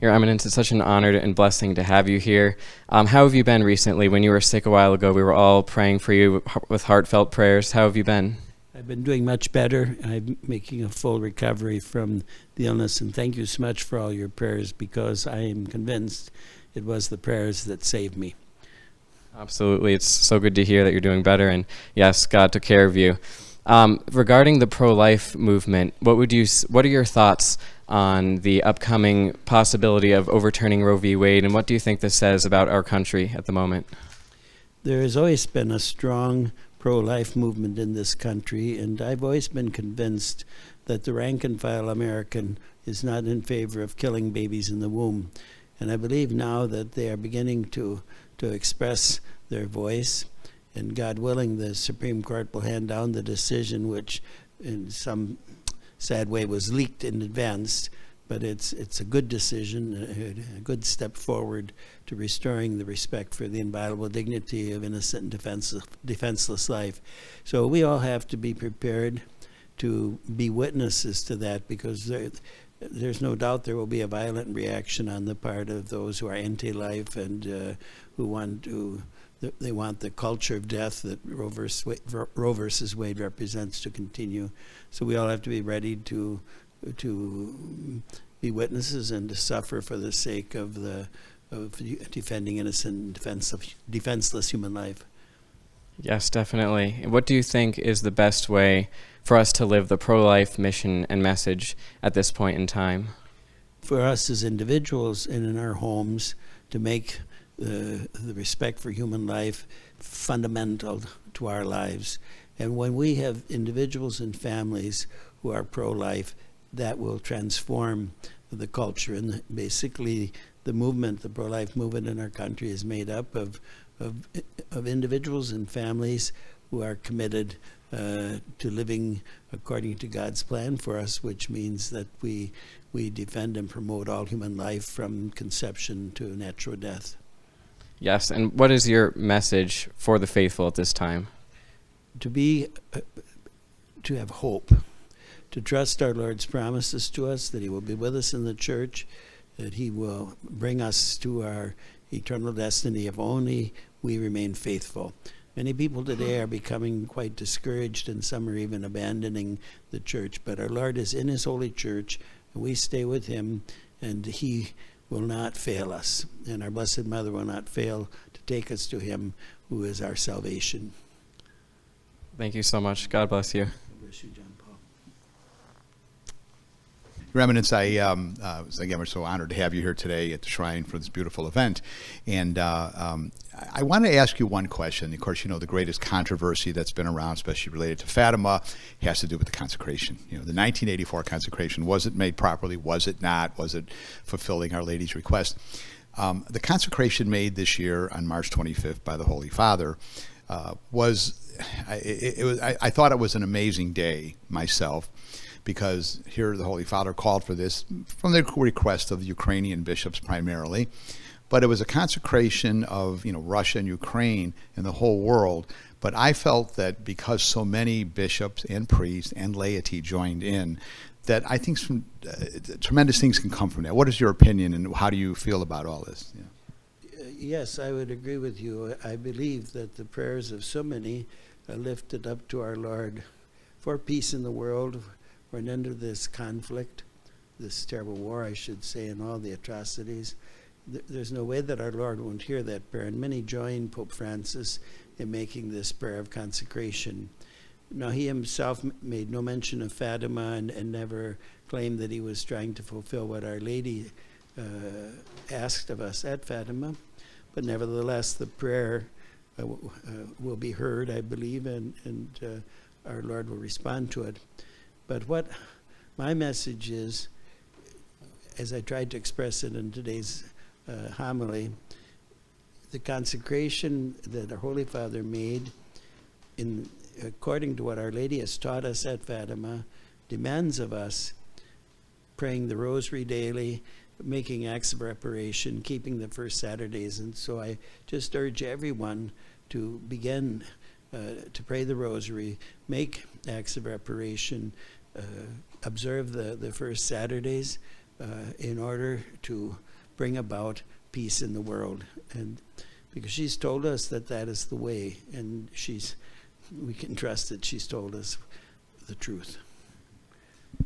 Your Eminence, it's such an honor and blessing to have you here. Um, how have you been recently? When you were sick a while ago, we were all praying for you with heartfelt prayers. How have you been? I've been doing much better. I'm making a full recovery from the illness, and thank you so much for all your prayers because I am convinced it was the prayers that saved me. Absolutely. It's so good to hear that you're doing better, and yes, God took care of you. Um, regarding the pro-life movement, what would you? What are your thoughts on the upcoming possibility of overturning Roe v. Wade, and what do you think this says about our country at the moment? There has always been a strong pro-life movement in this country, and I've always been convinced that the rank and file American is not in favor of killing babies in the womb. And I believe now that they are beginning to, to express their voice, and God willing, the Supreme Court will hand down the decision which in some sad way was leaked in advance, but it's it's a good decision, a, good step forward to restoring the respect for the inviolable dignity of innocent and defenseless, defenseless life. So we all have to be prepared to be witnesses to that because there, there's no doubt there will be a violent reaction on the part of those who are anti-life and uh, who want to they want the culture of death that Roe versus, Wade, Roe versus Wade represents to continue. So we all have to be ready to to be witnesses and to suffer for the sake of the of defending innocent defense of defenseless human life. Yes, definitely. What do you think is the best way for us to live the pro-life mission and message at this point in time? For us as individuals and in our homes to make the, the respect for human life fundamental to our lives. And when we have individuals and families who are pro-life, that will transform the culture. And basically, the movement, the pro-life movement in our country is made up of, of, of individuals and families who are committed uh, to living according to God's plan for us, which means that we, we defend and promote all human life from conception to natural death. Yes, and what is your message for the faithful at this time? To be, uh, to have hope, to trust our Lord's promises to us, that He will be with us in the church, that He will bring us to our eternal destiny if only we remain faithful. Many people today hmm. are becoming quite discouraged, and some are even abandoning the church. But our Lord is in His holy church, and we stay with Him, and He will not fail us, and our Blessed Mother will not fail to take us to Him who is our salvation. Thank you so much. God bless you. God bless you, John. Your Eminence, I um, uh, again we're so honored to have you here today at the shrine for this beautiful event, and uh, um, I want to ask you one question. Of course, you know the greatest controversy that's been around, especially related to Fatima, has to do with the consecration. You know, the 1984 consecration was it made properly? Was it not? Was it fulfilling Our Lady's request? Um, the consecration made this year on March 25th by the Holy Father uh, was, it, it was I, I thought it was an amazing day myself because here the Holy Father called for this from the request of the Ukrainian bishops primarily but it was a consecration of you know Russia and Ukraine and the whole world. But I felt that because so many bishops and priests and laity joined in, that I think some uh, tremendous things can come from that. What is your opinion, and how do you feel about all this? Yeah. Yes, I would agree with you. I believe that the prayers of so many are lifted up to our Lord for peace in the world, end to this conflict, this terrible war, I should say, and all the atrocities there's no way that our Lord won't hear that prayer. And many join Pope Francis in making this prayer of consecration. Now, he himself made no mention of Fatima and, and never claimed that he was trying to fulfill what Our Lady uh, asked of us at Fatima. But nevertheless, the prayer uh, uh, will be heard, I believe, and, and uh, our Lord will respond to it. But what my message is, as I tried to express it in today's uh, homily, the consecration that our Holy Father made, in according to what Our Lady has taught us at Fatima, demands of us praying the Rosary daily, making acts of reparation, keeping the first Saturdays. And so I just urge everyone to begin uh, to pray the Rosary, make acts of reparation, observe the, the first Saturdays uh, in order to bring about peace in the world. And because she's told us that that is the way, and she's, we can trust that she's told us the truth.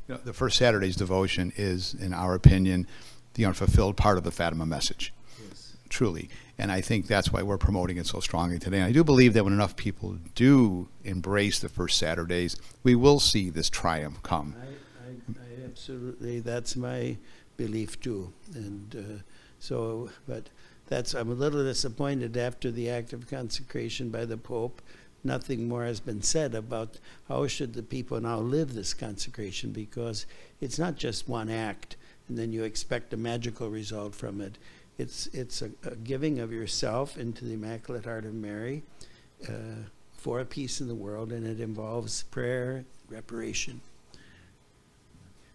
You know, the first Saturday's devotion is, in our opinion, the unfulfilled part of the Fatima message. Yes. truly. And I think that's why we're promoting it so strongly today. And I do believe that when enough people do embrace the first Saturdays, we will see this triumph come. I, I, I absolutely, that's my belief too. And uh, so, but that's, I'm a little disappointed after the act of consecration by the Pope. Nothing more has been said about how should the people now live this consecration because it's not just one act and then you expect a magical result from it. It's, it's a, a giving of yourself into the Immaculate Heart of Mary uh, for a peace in the world, and it involves prayer, reparation.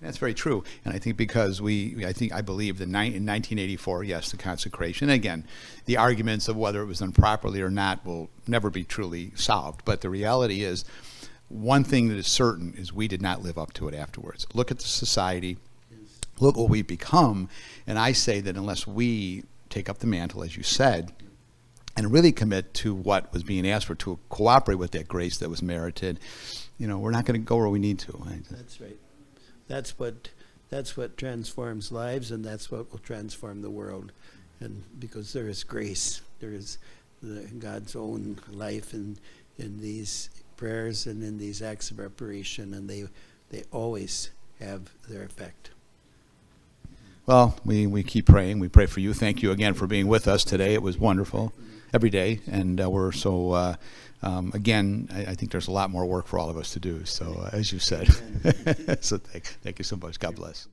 That's very true. And I think because we, I think, I believe that in 1984, yes, the consecration. Again, the arguments of whether it was done properly or not will never be truly solved. But the reality is, one thing that is certain is we did not live up to it afterwards. Look at the society, look what we've become. And I say that unless we take up the mantle, as you said, and really commit to what was being asked for, to cooperate with that grace that was merited, you know, we're not going to go where we need to. That's right. That's what that's what transforms lives, and that's what will transform the world. And because there is grace, there is the, God's own life in in these prayers and in these acts of reparation, and they they always have their effect. Well, we, we keep praying. We pray for you. Thank you again for being with us today. It was wonderful every day, and uh, we're so. Uh, um, again, I, I think there's a lot more work for all of us to do. So, uh, as you said, so thank, thank you so much. God bless.